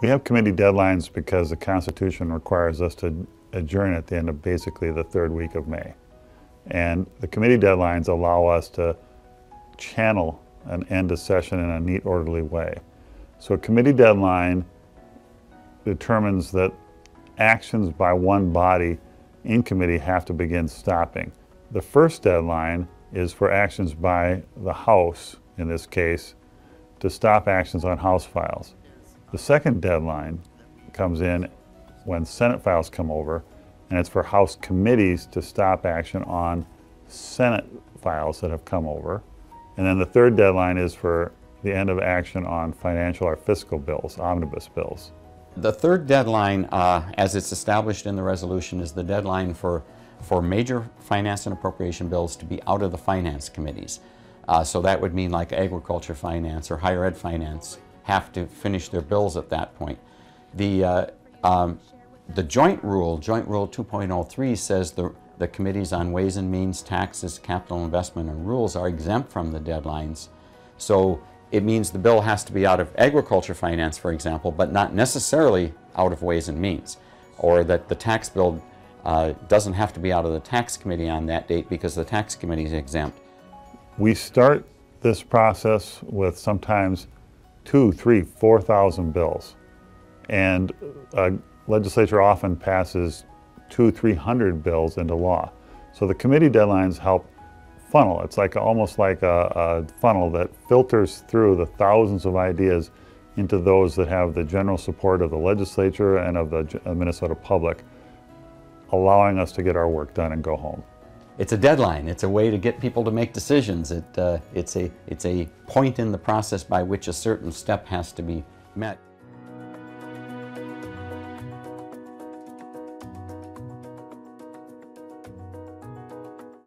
We have committee deadlines because the Constitution requires us to adjourn at the end of basically the third week of May. And the committee deadlines allow us to channel an end of session in a neat, orderly way. So a committee deadline determines that actions by one body in committee have to begin stopping. The first deadline is for actions by the House, in this case, to stop actions on House files. The second deadline comes in when Senate files come over, and it's for House committees to stop action on Senate files that have come over. And then the third deadline is for the end of action on financial or fiscal bills, omnibus bills. The third deadline, uh, as it's established in the resolution, is the deadline for, for major finance and appropriation bills to be out of the finance committees. Uh, so that would mean like agriculture finance or higher ed finance have to finish their bills at that point. The, uh, um, the joint rule, Joint Rule 2.03, says the, the committees on Ways and Means, Taxes, Capital Investment, and Rules are exempt from the deadlines. So it means the bill has to be out of agriculture finance, for example, but not necessarily out of Ways and Means, or that the tax bill uh, doesn't have to be out of the tax committee on that date because the tax committee is exempt. We start this process with sometimes two, three, four thousand bills, and a legislature often passes two, three hundred bills into law. So the committee deadlines help funnel. It's like almost like a, a, funnel that filters through the thousands of ideas into those that have the general support of the legislature and of the Minnesota public, allowing us to get our work done and go home. It's a deadline. It's a way to get people to make decisions. It, uh, it's, a, it's a point in the process by which a certain step has to be met.